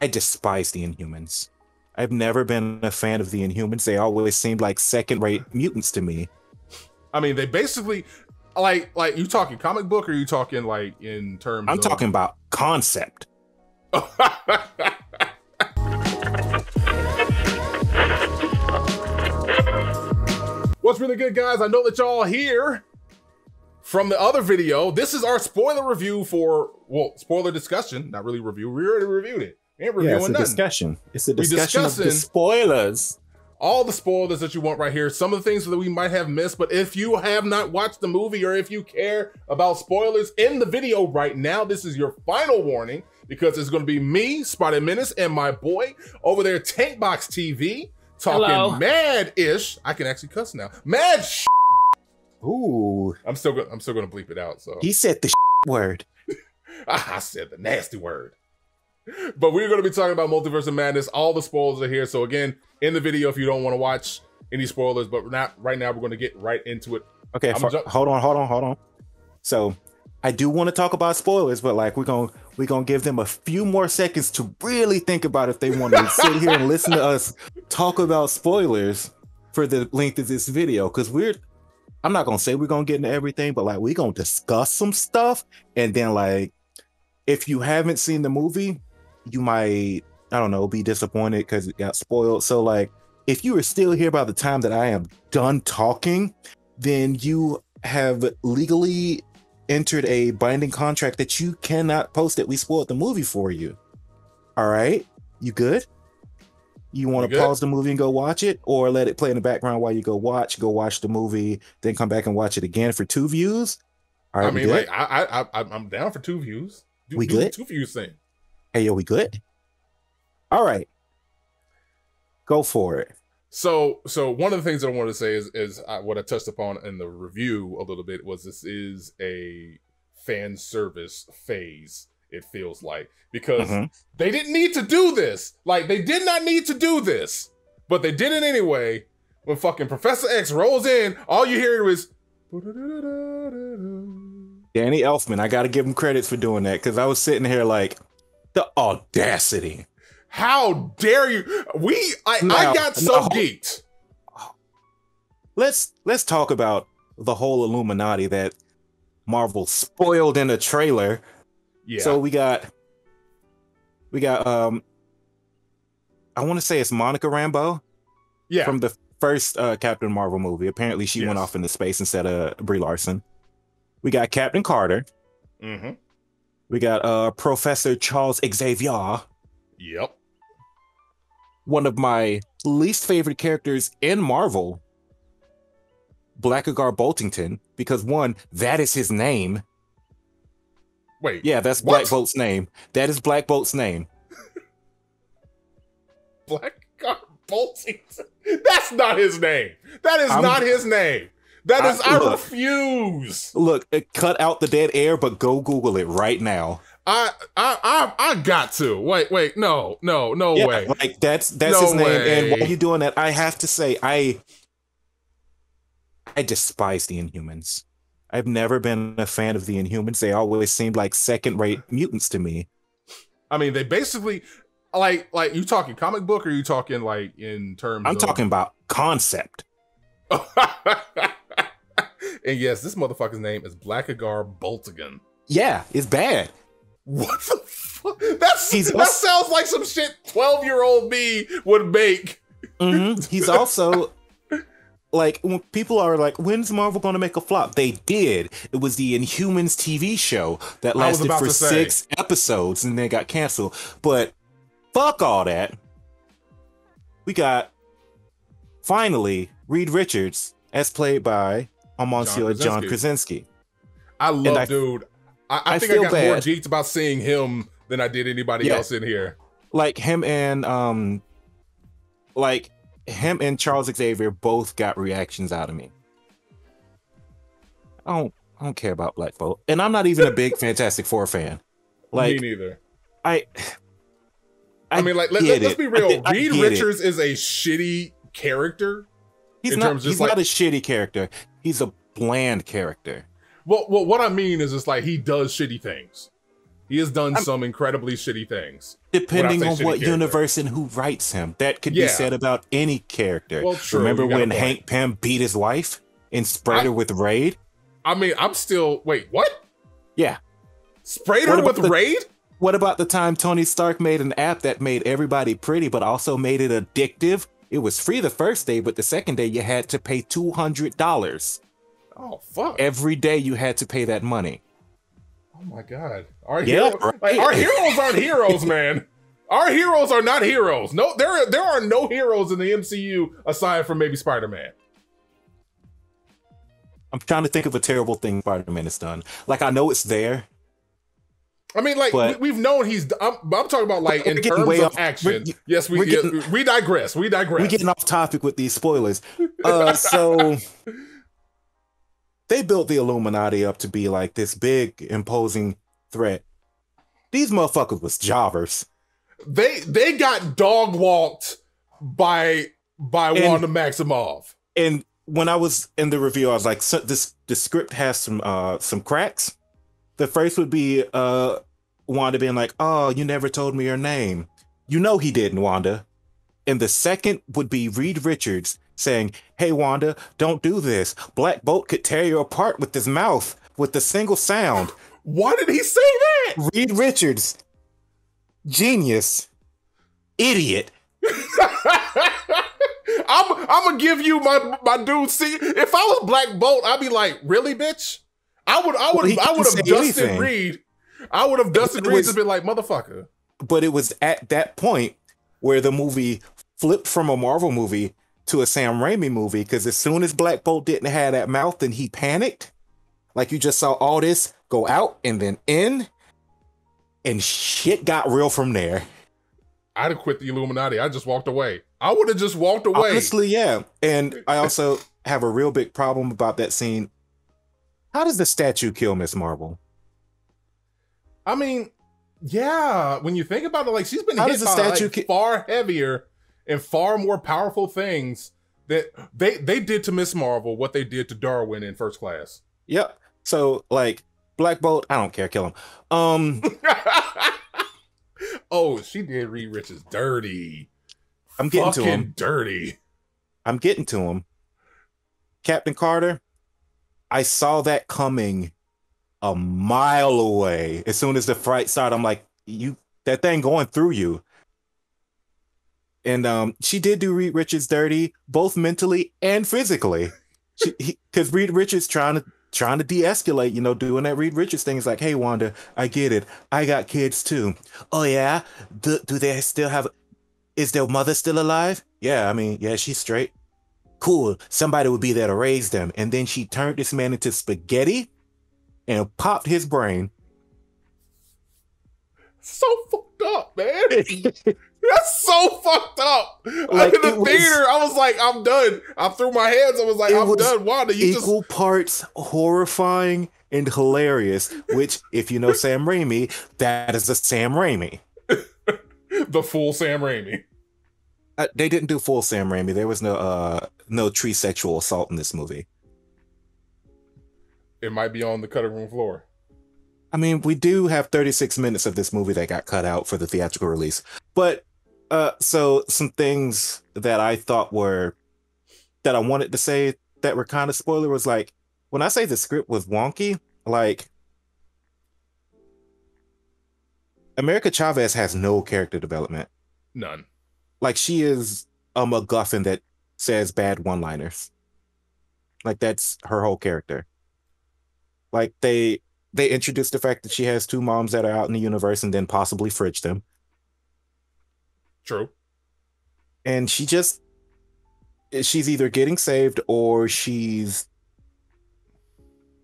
I despise the Inhumans. I've never been a fan of the Inhumans. They always seemed like second-rate mutants to me. I mean, they basically like like you talking comic book or you talking like in terms I'm of... talking about concept. What's really good, guys? I know that y'all here from the other video. This is our spoiler review for well, spoiler discussion, not really review. We already reviewed it. We ain't Yeah, it's a nothing. discussion. It's a We discussion of the discussing- spoilers. all the spoilers that you want right here. Some of the things that we might have missed, but if you have not watched the movie or if you care about spoilers in the video right now, this is your final warning because it's going to be me, Spotted Menace, and my boy over there, Tank Box TV, talking Hello. mad ish. I can actually cuss now. Mad. Sh- Ooh, I'm still gonna, I'm still going to bleep it out. So he said the sh- word. I said the nasty word. But we're going to be talking about Multiverse of Madness. All the spoilers are here. So again, in the video, if you don't want to watch any spoilers, but not right now, we're going to get right into it. Okay, for- ju- hold on, hold on, hold on. So, I do want to talk about spoilers, but like we're gonna we're gonna give them a few more seconds to really think about if they want to sit here and listen to us talk about spoilers for the length of this video. Because we're, I'm not gonna say we're gonna get into everything, but like we're gonna discuss some stuff, and then like if you haven't seen the movie, you might I don't know be disappointed because it got spoiled. So like if you are still here by the time that I am done talking, then you have legally entered a binding contract that you cannot post that we spoiled the movie for you. All right, you good? You want to pause the movie and go watch it, or let it play in the background while you go watch, go watch the movie, then come back and watch it again for two views? All right, I mean, like, I, I, I, I'm down for two views. Do, We do good? Two views thing. Hey, yo, we good? All right, go for it. So, so one of the things that I wanted to say is, is uh, what I touched upon in the review a little bit was this is a fan service phase. It feels like because Mhm. they didn't need to do this. Like they did not need to do this, but they did it anyway. When fucking Professor X rolls in, all you hear is. Danny Elfman, I got to give him credits for doing that because I was sitting here like the audacity. How dare you? We I, I got so now- geeked. Let's let's talk about the whole Illuminati that Marvel spoiled in a trailer. Yeah. So we got we got um I want to say it's Monica Rambeau yeah. from the first uh, Captain Marvel movie. Apparently she went Yes. off into space instead of Brie Larson. We got Captain Carter. mm-hmm. We got uh Professor Charles Xavier. Yep. one of my least favorite characters in Marvel, Blackagar Boltington, because one, that is his name. Wait. Yeah, that's What? Black Bolt's name. That is Black Bolt's name. Black God Boltington. That's not his name. That is I'm- not his name. That I- I, look. refuse. Look, cut out the dead air, but go Google it right now. I I I I got to. Wait, wait, no, no, no Yeah, way. like that's that's No his name. way. And while you're doing that, I have to say, I I despise the Inhumans. I've never been a fan of the Inhumans. They always seemed like second-rate mutants to me. I mean, they basically like like you talking comic book or you talking like in terms I'm of talking about concept. and yes, this motherfucker's name is Blackagar Boltagon. Yeah, it's bad. What the fuck? That's He's that also- sounds like some shit 12 year old me would make. Mhm. He's also like when people are like, "When's Marvel going to make a flop?" They did. It was the Inhumans TV show that lasted for six episodes and then got canceled. But fuck all that. We got finally Reed Richards as played by Monsieur John John Krasinski. Krasinski. I love, I- dude. I, I, I think I got more bad. geeked about seeing him than I did anybody Yeah. else in here. Like him and um, like him and Charles Xavier both got reactions out of me. I don't, I don't care about Black Bolt, and I'm not even a big Fantastic Four fan. Like Me neither. I, I, mean, like, let, us it. be real. Reed. Richards is a shitty character. He's in not. terms of He's like- not a shitty character. He's a bland character. Well, well, what I mean is, it's like he does shitty things. He has done I'm, some incredibly shitty things. Depending on what character. universe and who writes him, that could yeah. be said about any character. Well, true. Remember when Hank Pym beat his wife and sprayed I, her with Raid? I mean, I'm still wait. What? Yeah, sprayed her with the, Raid. What about the time Tony Stark made an app that made everybody pretty, but also made it addictive? It was free the first day, but the second day you had to pay two hundred dollars. Oh fuck! Every day you had to pay that money. Oh my god. Our yeah, heroes, right. like, our heroes aren't heroes, man. Our heroes are not heroes. No, there are, there are no heroes in the MCU aside from maybe Spider-Man. I'm trying to think of a terrible thing Spider-Man has done. Like I know it's there. I mean, like we, have known he's. I'm, I'm, talking about like in terms of off, action. yes, we getting, yeah, we digress. We digress. We're getting off topic with these spoilers. Uh, so they built the Illuminati up to be like this big, imposing threat. These motherfuckers was jobbers. They they got dog walked by by and, Wanda Maximoff. And when I was in the review, I was like, so this the script has some uh some cracks. The first would be uh Wanda being like, "Oh, you never told me your name." You know he didn't, Wanda. And the second would be Reed Richards saying, Hey, Wanda, don't do this. Black Bolt could tear you apart with his mouth with a single sound. Why did he say that? Reed Richards, genius, idiot. I'm I'm gonna give you my my dude. See, if I was Black Bolt, I'd be like, really, bitch. I would I would well, I would have Dustin anything. Reed. I would have Dustin Reed to be like, motherfucker. But it was at that point where the movie flipped from a Marvel movie to a Sam Raimi movie because as soon as Black Bolt didn't have that mouth and he panicked, like you just saw all this go out and then in, and shit got real from there. I'd have quit the Illuminati. I just walked away. I would have just walked away. Honestly, yeah. And I also have a real big problem about that scene. How does the statue kill Miss Marvel? I mean, yeah. When you think about it, like she's been How hit does the statue like, ki- far heavier and far more powerful things that they they did to Miss Marvel what they did to Darwin in First Class. Yep. So like Black Bolt, I don't care, kill him. Um Oh, she did Reed Richards dirty. I'm getting Fucking to him. Dirty. I'm getting to him. Captain Carter, I saw that coming a mile away. As soon as the fright started, I'm like, you that thing going through you and um, she did do Reed Richards dirty, both mentally and physically. Because Reed Richards trying to trying to de-escalate, you know, doing that Reed Richards thing is like, hey Wanda, I get it. I got kids too. Oh yeah? Do, do they still have is their mother still alive? Yeah, I mean, yeah, she's straight. Cool. Somebody would be there to raise them. And then she turned this man into spaghetti and popped his brain. So fucked up, man. That's so fucked up. Like, in the theater, was, I was like, I'm done. I threw my hands. I was like, I'm was done. Wanda, you equal just parts horrifying and hilarious. Which, if you know Sam Raimi, that is a Sam Raimi. the full Sam Raimi. Uh, they didn't do full Sam Raimi. There was no uh no tree sexual assault in this movie. It might be on the cutting room floor. I mean, we do have 36 minutes of this movie that got cut out for the theatrical release. But uh, so some things that I thought were that I wanted to say that were kind of spoiler was like when I say the script was wonky, like America Chavez has no character development. None. Like she is a MacGuffin that says bad one-liners. Like that's her whole character. Like they they introduced the fact that she has two moms that are out in the universe and then possibly fridge them. True. And she just she's either getting saved or she's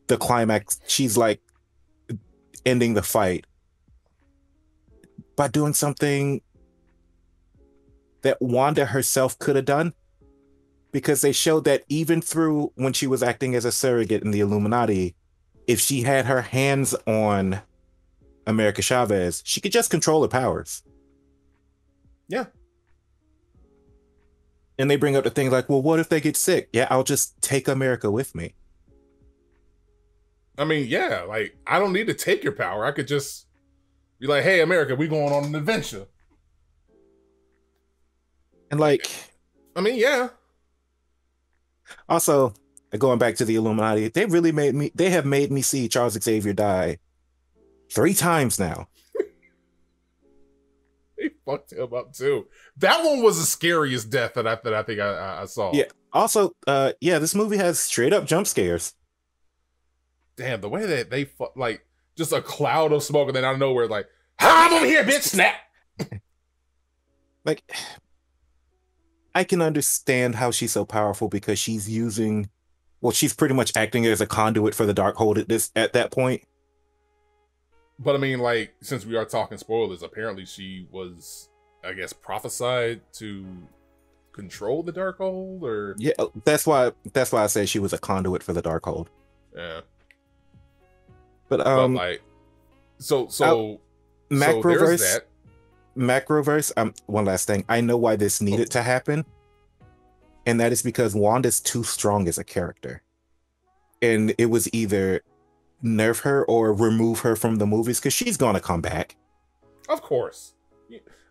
the climax. She's like ending the fight by doing something that Wanda herself could have done. Because they showed that even through when she was acting as a surrogate in the Illuminati, if she had her hands on America Chavez, she could just control her powers. Yeah. And they bring up the thing like, well, what if they get sick? Yeah, I'll just take America with me. I mean, yeah, like I don't need to take your power. I could just Be like, hey, America, we going on an adventure. And like, I mean, yeah. Also, going back to the Illuminati, they really made me. They have made me see Charles Xavier die three times now. they fucked him up too. That one was the scariest death that I that I think I, I saw. Yeah. Also, uh, yeah, this movie has straight up jump scares. Damn, the way that they fu- like just a cloud of smoke and then out of nowhere, like, I'm over here, bitch, snap. like, I can understand how she's so powerful because she's using, well, she's pretty much acting as a conduit for the dark Darkhold at this at that point. But I mean, like, since we are talking spoilers, apparently she was, I guess, prophesied to control the dark Darkhold, or yeah, that's why that's why I say she was a conduit for the dark Darkhold. Yeah. But um, but like, so so macroverse. So macroverse. Um, one last thing. I know why this needed oh. to happen, and that is because Wanda's too strong as a character, and it was either nerf her or remove her from the movies because she's gonna come back. Of course,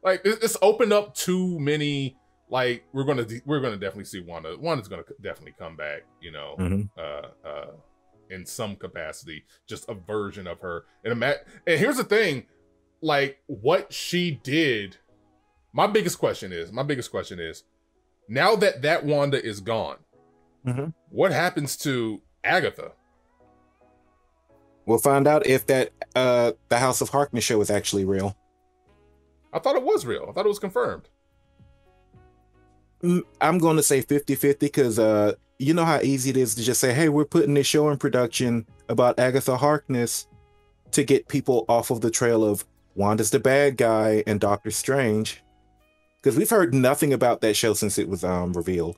like it's opened up too many. Like we're gonna we're gonna definitely see Wanda. Wanda's gonna definitely come back. You know, mm-hmm. uh, uh, in some capacity, just a version of her. And ima- and here's the thing, like what she did. My biggest question is, my biggest question is, now that that Wanda is gone, mm-hmm. what happens to Agatha? We'll find out if that uh the House of Harkness show is actually real. I thought it was real. I thought it was confirmed. Mm, I'm going to say 50-50 because uh you know how easy it is to just say, "Hey, we're putting this show in production about Agatha Harkness to get people off of the trail of Wanda's the bad guy and Doctor Strange." Because we've heard nothing about that show since it was um revealed.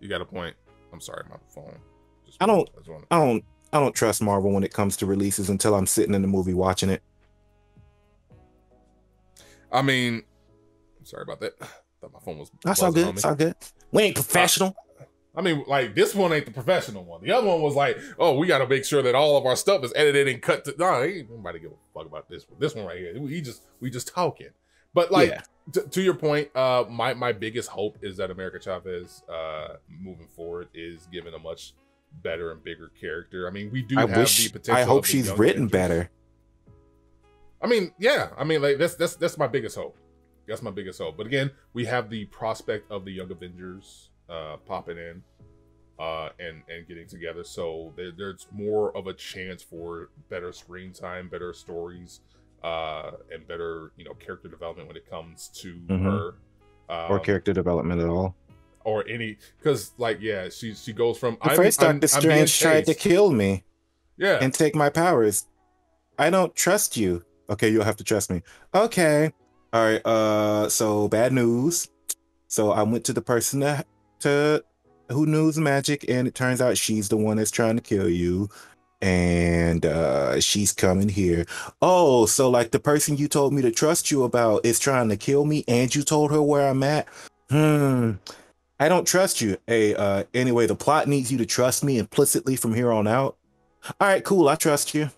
You got a point. I'm sorry, my phone. Just I don't. I don't. I don't trust Marvel when it comes to releases until I'm sitting in the movie watching it. I mean, sorry about that. I thought my phone was. That's all good. It's all good. We ain't professional. I mean, like this one ain't the professional one. The other one was like, oh, we got to make sure that all of our stuff is edited and cut. To, no, ain't nobody give a fuck about this one. This one right here, we just we just talking. But like yeah. To your point, uh, my my biggest hope is that America Chavez, uh, moving forward, is given a much better and bigger character. I mean, we do I have wish, the potential. I hope she's written better. I mean, yeah. I mean, like that's that's that's my biggest hope. That's my biggest hope. But again, we have the prospect of the Young Avengers uh, popping in uh, and and getting together. So there, there's more of a chance for better screen time, better stories, uh, and better you know character development when it comes to mm-hmm. her. Um, or character development at all. Or any, because like yeah, she she goes from the first Doctor Strange tried to kill me, yeah, and take my powers. I don't trust you. Okay, you'll have to trust me. Okay, all right. Uh, so bad news. So I went to the person that to who knows magic, and it turns out she's the one that's trying to kill you. And uh, she's coming here. Oh, so like the person you told me to trust you about is trying to kill me, and you told her where I'm at. Hmm. I don't trust you. Hey, uh, anyway, the plot needs you to trust me implicitly from here on out. All right, cool. I trust you.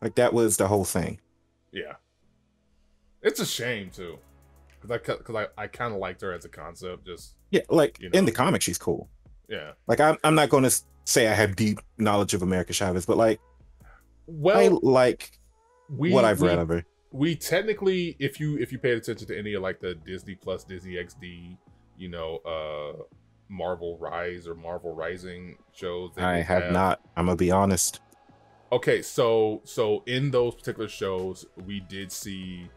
Like that was the whole thing. Yeah. It's a shame too, because I because I, I kind of liked her as a concept. Just yeah, like you know? in the comics, she's cool. Yeah. Like I'm, I'm not going to say I have deep knowledge of America Chavez, but like, well, I like we, what I've we, read of her. We technically, if you if you paid attention to any of like the Disney Plus, Disney XD, you know, uh Marvel Rise or Marvel Rising shows. I have, have not. I'm gonna be honest. Okay, so so in those particular shows, we did see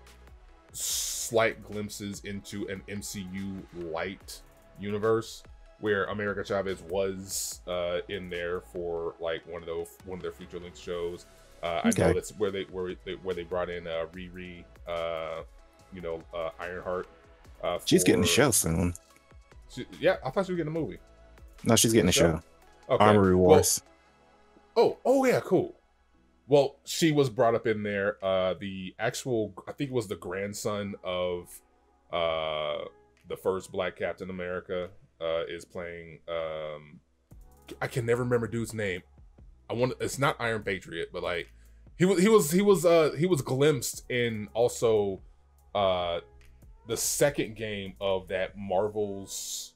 slight glimpses into an MCU light universe where America Chavez was uh, in there for like one of those one of their feature length shows. Uh, okay. I know that's where they where they where they brought in uh, Riri, uh, you know, uh, Ironheart. Uh, she's getting a show soon. She, yeah, I thought she was getting a movie. No, she's getting a show. show. Okay. Armor Wars. Well, oh, oh yeah, cool. Well, she was brought up in there. Uh, the actual, I think it was the grandson of uh, the first Black Captain America uh, is playing. Um, I can never remember dude's name. I want. It's not Iron Patriot, but like He was he was he was uh he was glimpsed in also uh the second game of that Marvel's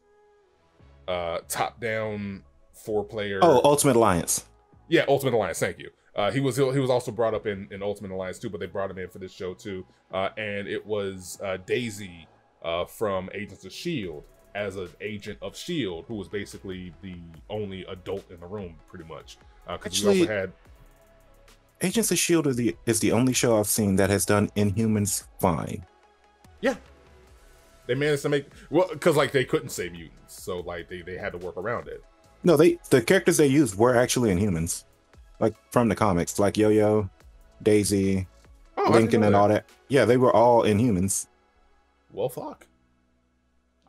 uh top down four player Oh, Ultimate Alliance. yeah Ultimate Alliance thank you uh he was he was also brought up in in Ultimate Alliance too but they brought him in for this show too uh and it was uh Daisy uh from Agents of Shield as an agent of Shield who was basically the only adult in the room pretty much. Uh because we also had Agents of Shield is the is the only show I've seen that has done Inhumans fine. Yeah, they managed to make well because like they couldn't say mutants so like they they had to work around it. No, they the characters they used were actually Inhumans, like from the comics, like Yo Yo, Daisy, oh, Lincoln, and all that. Yeah, they were all Inhumans. well fuck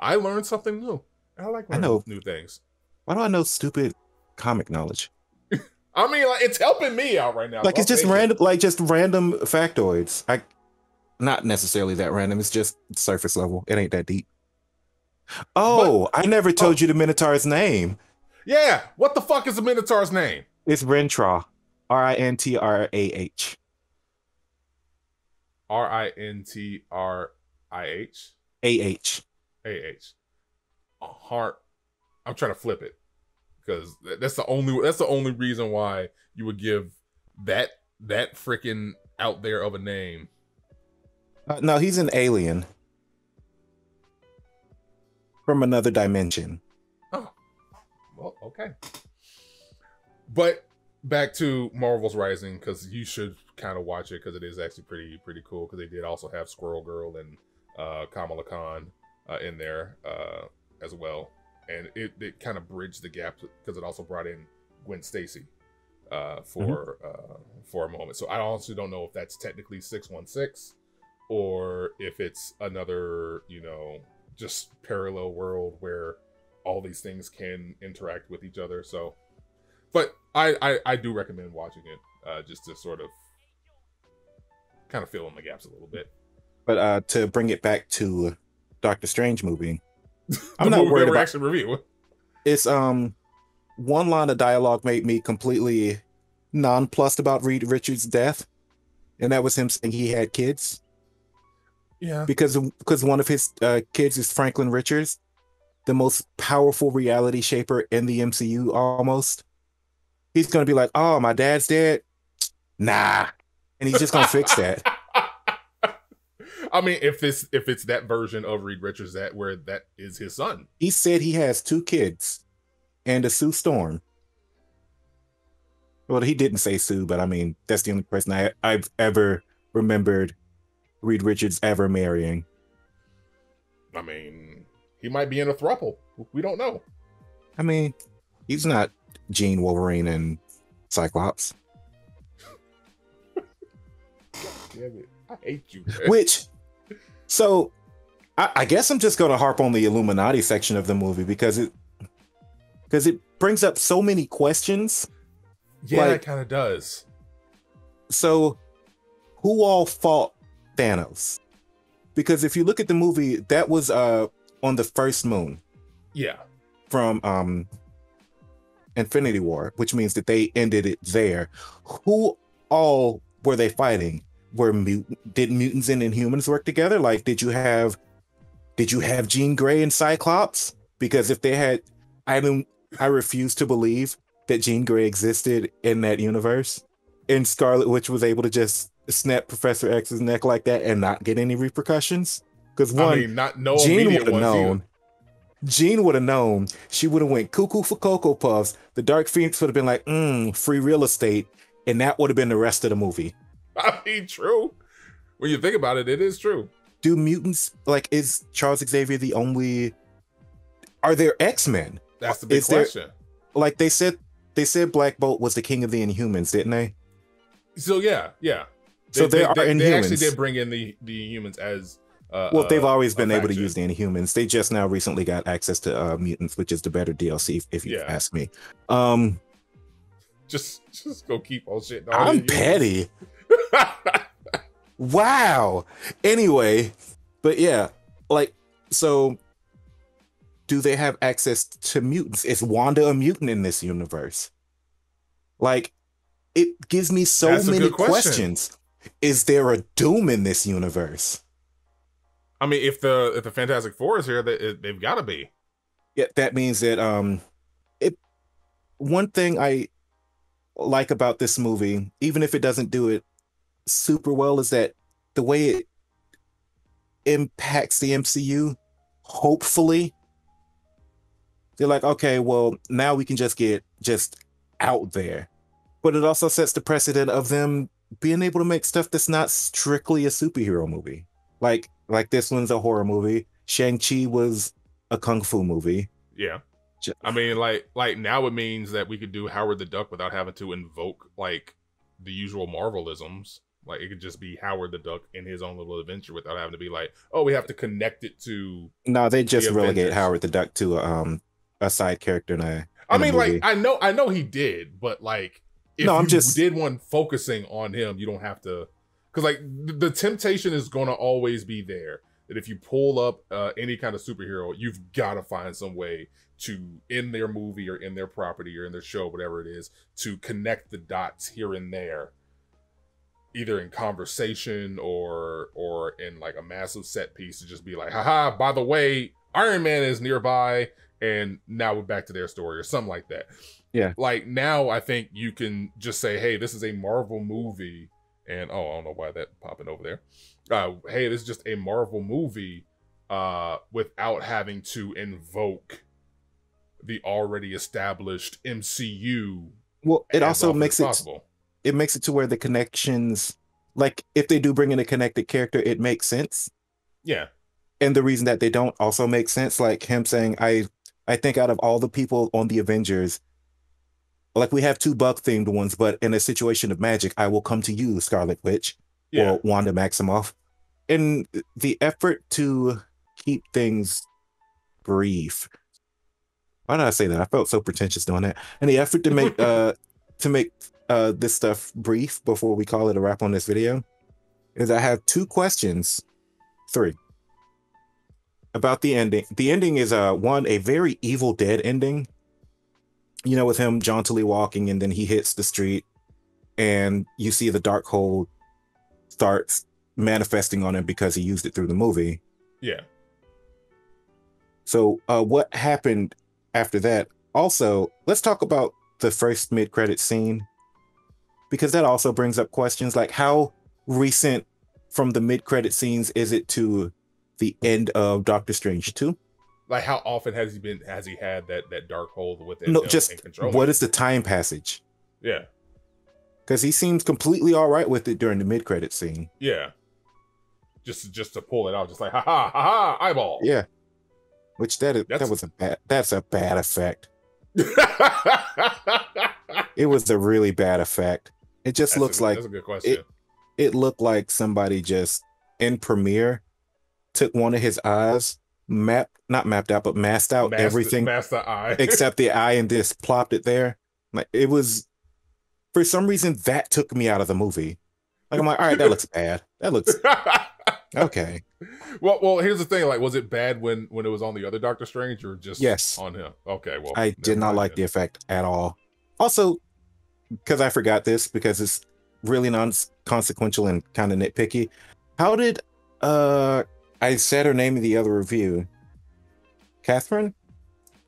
i learned something new i like I learning know. new things Why do I know stupid comic knowledge? i mean like it's helping me out right now Like it's just take it. random, like just random factoids. I, not necessarily that random. It's just surface level. It ain't that deep. Oh, I never told oh. you the Minotaur's name. yeah what the fuck is the minotaur's name It's Rintrah, R I N T R A H. r-i-n-t-r-i-h A H. a-h a heart i'm trying to flip it because that's the only that's the only reason why you would give that that freaking out there of a name Uh, no, he's an alien from another dimension. Oh, well, okay. But back to Marvel's Rising because you should kind of watch it because it is actually pretty pretty cool because they did also have Squirrel Girl and uh, Kamala Khan uh, in there uh, as well, and it it kind of bridged the gap because it also brought in Gwen Stacy uh, for uh, for a moment. So I honestly don't know if that's technically six one six or if it's another you know just parallel world where all these things can interact with each other. So, but I I, I do recommend watching it uh, just to sort of kind of fill in the gaps a little bit. But uh, to bring it back to Doctor Strange movie, I'm not worried about actually review. it's um one line of dialogue made me completely nonplussed about Reed Richards' death, and that was him saying he had kids Yeah, because because one of his uh, kids is Franklin Richards, the most powerful reality shaper in the MCU. Almost, he's gonna be like, "Oh, my dad's dead." Nah, and he's just gonna fix that. I mean, if this if it's that version of Reed Richards that where that is his son, He said he has two kids and a Sue Storm. Well, he didn't say Sue, but I mean, that's the only person I, I've ever remembered Reed Richards ever marrying. I mean, he might be in a throuple. We don't know. I mean, he's not Jean Wolverine and Cyclops, Damn it. I hate you. which, so I, I guess I'm just going to harp on the Illuminati section of the movie because it, because it brings up so many questions. yeah, like- it kind of does. so who all fought Thanos? Because if you look at the movie, that was uh on the first moon Yeah, from um Infinity War, which means that they ended it there. Who all were they fighting? Were mutant did mutants and Inhumans work together? Like did you have did you have Jean Grey and Cyclops? Because if they had I don't I refuse to believe that Jean Grey existed in that universe. And Scarlet Witch was able to just snap Professor X's neck like that and not get any repercussions. Because one, I mean, not no Jean would have either. known. Jean would have known. She would have went cuckoo for Cocoa Puffs. The Dark Phoenix would have been like, mm, free real estate. And that would have been the rest of the movie. I mean, true. When you think about it, it is true. Do mutants, like, is Charles Xavier the only. Are there X Men? That's the big Is there- question. Like, they said. They said Black Bolt was the king of the Inhumans, didn't they? So yeah, yeah. So there are they, they actually did bring in the the humans as uh, Well, they've uh, always been able to use the Inhumans. They just now recently got access to uh, mutants, which is the better DLC, if, if you Yeah. ask me. Um, Just just go keep all shit. all I'm petty. Wow. Anyway, but yeah, like, so do they have access to mutants? Is Wanda a mutant in this universe? Like, it gives me so That's many question. questions. Is there a Doom in this universe? I mean, if the if the Fantastic Four is here, they, it, they've got to be. Yeah, that means that um it one thing I like about this movie, even if it doesn't do it super well, is that the way it impacts the MCU, hopefully. They're like, okay, well, now we can just get just out there. But it also sets the precedent of them being able to make stuff that's not strictly a superhero movie. Like like this one's a horror movie. Shang-Chi was a kung fu movie. Yeah. I mean, like like now it means that we could do Howard the Duck without having to invoke like the usual Marvelisms. Like it could just be Howard the Duck in his own little adventure without having to be like, oh, we have to connect it to. No, they just The relegate Avengers. Howard the Duck to a, um a side character in a. I in a mean, like. I know I know he did, but like if No, I'm you just- did one focusing on him, you don't have to because like the, the temptation is gonna always be there. That if you pull up uh, any kind of superhero, you've got to find some way to in their movie or in their property or in their show, whatever it is, to connect the dots here and there, either in conversation or or in like a massive set piece to just be like, haha, by the way, Iron Man is nearby, and now we're back to their story or something like that. Yeah. Like now I think you can just say, hey, this is a Marvel movie, and oh, I don't know why that popping over there. Uh, hey, this is just a Marvel movie, uh, without having to invoke the already established MCU. well, it also makes it possible. It makes it to where the connections, like if they do bring in a connected character, it makes sense. Yeah, And the reason that they don't also make sense, like him saying, "I I think out of all the people on the Avengers." Like we have two Buck themed ones, but in a situation of magic, I will come to you, Scarlet Witch. yeah. or Wanda Maximoff. And the effort to keep things brief. Why did I say that? I felt so pretentious doing that. And the effort to make uh to make uh this stuff brief before we call it a wrap on this video is I have two questions. Three. About the ending. The ending is uh one, a very evil dead ending. You know, with him jauntily walking and then he hits the street and you see the Darkhold starts manifesting on him because he used it through the movie. yeah. So, uh, what happened after that? Also, let's talk about the first mid-credit scene because that also brings up questions like how recent from the mid-credit scenes is it to the end of Doctor Strange 2? Like how often has he been? Has he had that that Darkhold within? No, just what the time passage? Yeah, Because he seems completely all right with it during the mid-credit scene. yeah. Just just to pull it out, just like ha ha ha ha eyeball. Yeah, which that is, that was a bad that's a bad effect. It was a really bad effect. It just That's looks a, like that's a good question. it looked like somebody just in Premiere took one of his eyes, mapped not mapped out, but masked out Master- everything master eye. except the eye and just plopped it there. Like it was for some reason that took me out of the movie. Like I'm like, all right, that looks bad. That looks okay. well, well, here's the thing. Like, was it bad when when it was on the other Doctor Strange, or just Yes. on him? Okay, well, I did not like the effect at all. Also, because I forgot this because it's really non-consequential and kind of nitpicky. How did uh I said her name in the other review? Catherine?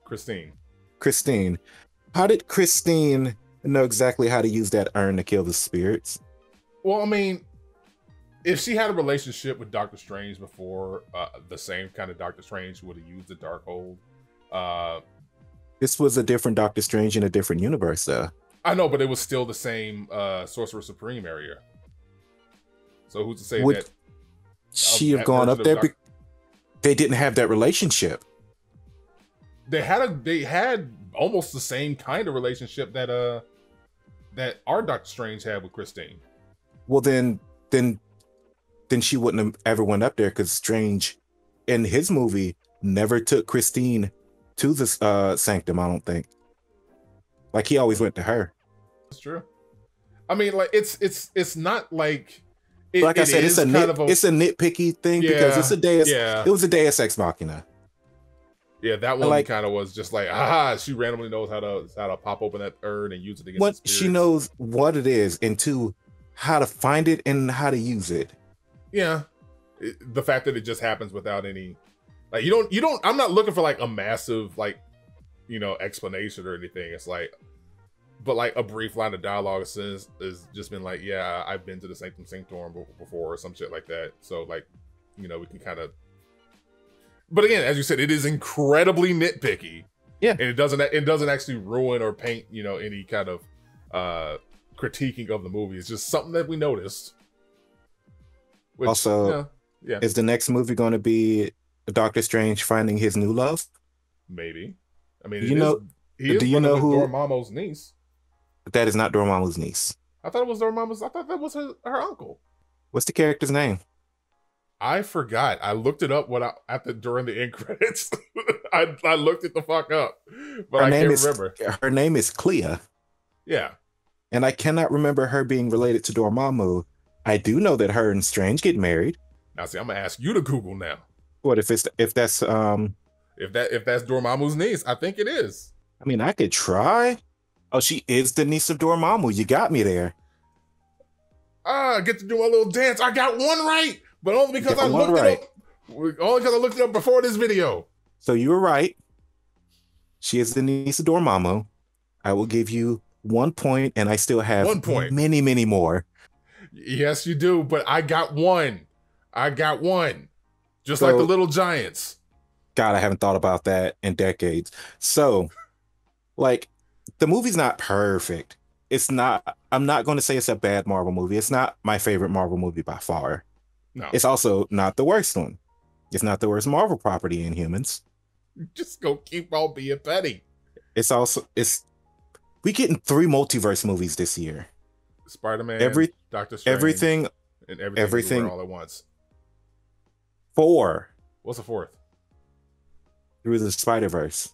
Christine. Christine. How did Christine know exactly how to use that urn to kill the spirits? Well, I mean, if she had a relationship with Doctor Strange before, uh, the same kind of Doctor Strange would have used the Darkhold. Uh, This was a different Doctor Strange in a different universe, though. I know, but it was still the same uh, Sorcerer Supreme area. So who's to say Would that? she have gone up there? Doc- Be- they didn't have that relationship. they had a they had almost the same kind of relationship that uh that our Doctor Strange had with Christine. Well, then, then, then she wouldn't have ever went up there because Strange, in his movie, never took Christine to the uh, sanctum. I don't think. Like he always went to her. That's true. I mean, like it's it's it's not like it, like I said, it's a, nit, a it's a nitpicky thing because it's a Deus. yeah. It was a Deus Ex Machina. Yeah, that one like- kind of was just like, ah, she randomly knows how to how to pop open that urn and use it against. What she knows what it is, and two, how to find it and how to use it. Yeah, It- the fact that it just happens without any, like you don't you don't. I'm not looking for like a massive like, you know, explanation or anything. It's like, but like a brief line of dialogue since has just been like, yeah, I've been to the Sanctum Sanctorum before or some shit like that. So like, you know, we can kind of. But again, as you said, it is incredibly nitpicky. Yeah. and it doesn't it doesn't actually ruin or paint you know any kind of uh critiquing of the movie. It's just something that we noticed. Which, Also- yeah, yeah, Is the next movie going to be Doctor Strange finding his new love? maybe. I mean, You know- is do you know who- Dormammu's niece. That is not Dormammu's niece. I thought it was Dormammu's. I thought that was her, her uncle. What's the character's name? I forgot. I looked it up when I at the during the end credits. I I looked it the fuck up, but her I name can't is remember. her name is Clea, Yeah, and I cannot remember her being related to Dormammu. I do know that her and Strange get married. now see, I'm gonna ask you to Google now. What if it's if that's um? If that if that's Dormammu's niece, I think it is. I mean, I could try. Oh, she is the niece of Dormammu. You got me there. Ah, I get to do my little dance. I got one right, but only because I looked right. it up. Only because I looked it up before this video. So you were right. She is the niece of Dormammu. I will give you one point, and I still have One point. many, many more. Yes, you do, but I got one. I got one. Just like the little giants. God, I haven't thought about that in decades. So, like, the movie's not perfect. It's not. I'm not going to say it's a bad Marvel movie. It's not my favorite Marvel movie by far. No, It's also not the worst one. It's not the worst Marvel property Inhumans. just go keep on being petty. It's also it's we getting three multiverse movies this year. Spider Man, Every- Doctor Strange, Everything and everything, everything- everything all at once. four What's the fourth? Through the Spider Verse.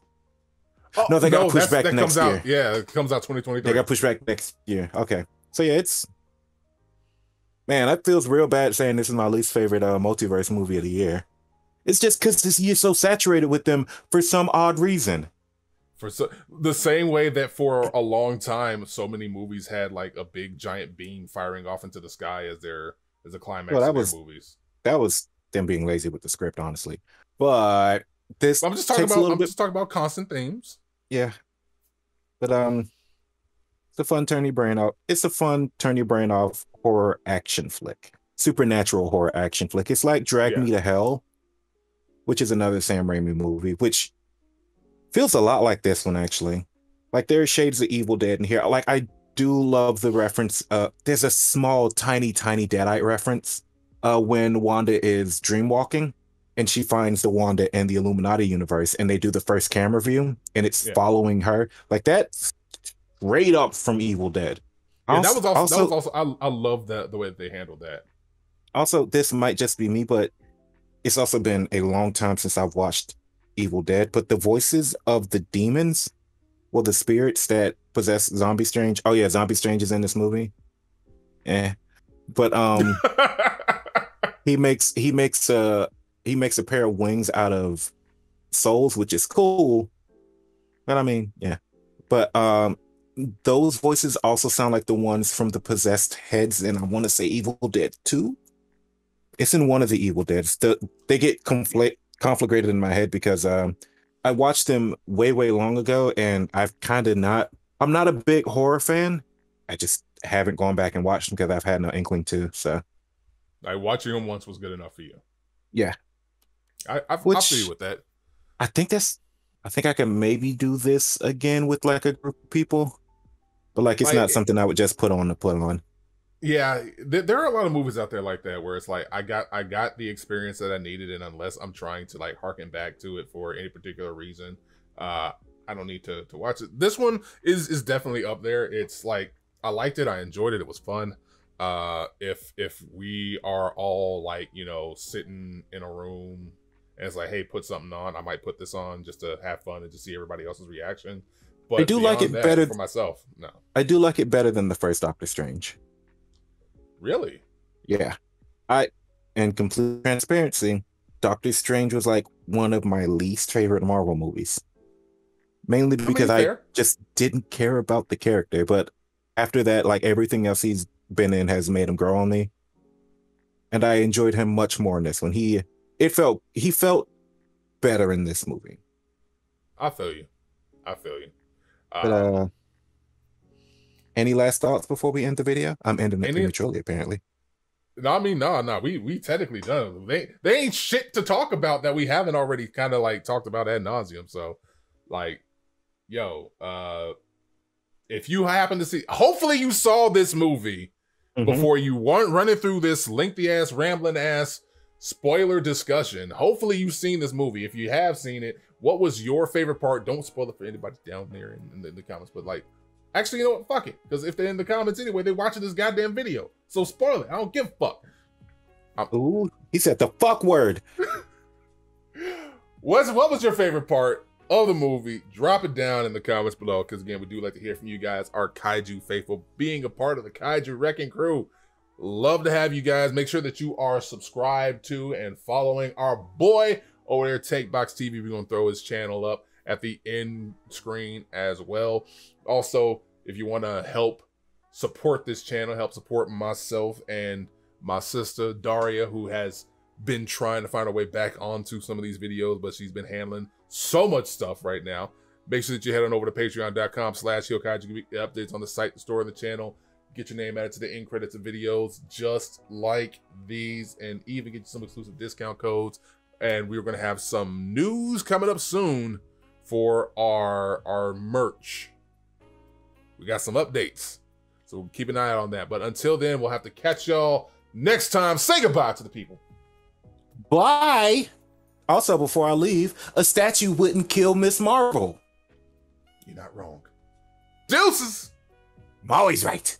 Oh, No, they got pushed back that next comes out. Yeah, it comes out 2023. They got pushed back next year. Okay. So yeah, it's man, that feels real bad saying this is my least favorite uh, multiverse movie of the year. It's just because this year's so saturated with them for some odd reason. for so, the same way that for a long time, so many movies had like a big giant beam firing off into the sky as their as a climax Well, that was- movies. That was them being lazy with the script, honestly. But this I'm just talking takes a about. I'm bit- just talking about constant themes. Yeah. But um it's a fun turn your brain off. It's a fun turn your brain off horror action flick. Supernatural horror action flick. It's like Drag Yeah. Me to Hell, which is another Sam Raimi movie, which feels a lot like this one actually. Like there are shades of Evil Dead in here. Like I do love the reference. Uh there's a small, tiny, tiny Deadite reference uh when Wanda is dreamwalking and she finds the Wanda and the Illuminati universe, and they do the first camera view, and it's Yeah. following her like that's straight up from Evil Dead. Yeah, that was also, also, that was also I, I love that the way that they handled that. also this might just be me, but it's also been a long time since I've watched Evil Dead. But the voices of the demons, well, the spirits that possess Zombie Strange. Oh yeah, Zombie Strange is in this movie. Eh, but um. he makes he makes a he makes a pair of wings out of souls, which is cool. But I mean, yeah. But um those voices also sound like the ones from the possessed heads, and I want to say Evil Dead 2. It's in one of the Evil Deads. The, they get confl- conflagrated in my head because um I watched them way, way long ago, and I've kind of not I'm not a big horror fan. I just haven't gone back and watched them because I've had no inkling to. So like watching them once was good enough for you. Yeah. I I, I feel you with that. I think that's I think I can maybe do this again with like a group of people. But like it's Like, not something I would just put on to put on. Yeah, th- there are a lot of movies out there like that where it's like I got I got the experience that I needed, and unless I'm trying to like harken back to it for any particular reason, uh, I don't need to to watch it. This one is is definitely up there. It's like I liked it, I enjoyed it, it was fun. Uh, if if we are all like you know sitting in a room and it's like, hey, put something on, I might put this on just to have fun and to see everybody else's reaction. But I do like it that, better- for myself. No, I do like it better than the first Doctor Strange. really. Yeah. I in complete transparency, Doctor Strange was like one of my least favorite Marvel movies. Mainly I mean, because I just didn't care about the character. But after that, like everything else he's been in has made him grow on me. And I enjoyed him much more in this one. He it felt he felt better in this movie. I feel you. I feel you. But Um, uh any last thoughts before we end the video? I'm ending it prematurely, apparently. No, I mean, no, no, we we technically done. They they ain't shit to talk about that we haven't already kind of like talked about ad nauseum. So, like, yo, uh, if you happen to see, hopefully you saw this movie Mhm. before you weren't running through this lengthy ass, rambling ass spoiler discussion. Hopefully you've seen this movie. If you have seen it, what was your favorite part? Don't spoil it for anybody down there in, in the, in the comments, but like. Actually, you know what? Fuck it. Because if they're in the comments anyway, they're watching this goddamn video. So spoil it. I don't give a fuck. Ooh, he said the fuck word. What's what was your favorite part of the movie? Drop it down in the comments below, because again, we do like to hear from you guys, our kaiju faithful, being a part of the kaiju wrecking crew. Love to have you guys. Make sure that you are subscribed to and following our boy over there, TankBox TV. We're gonna throw his channel up at the end screen as well. Also, if you want to help support this channel, help support myself and my sister Daria, who has been trying to find a way back onto some of these videos, but she's been handling so much stuff right now. Make sure that you head on over to patreon.com slash HEELKAIJU updates on the site, the store, and the channel. Get your name added to the end credits of videos just like these, and even get some exclusive discount codes. And we're gonna have some news coming up soon for our our merch. We got some updates. So keep an eye out on that. But until then, we'll have to catch y'all next time. Say goodbye to the people. Bye. Also, before I leave, a statue wouldn't kill Ms. Marvel. You're not wrong. Deuces! I'm always right.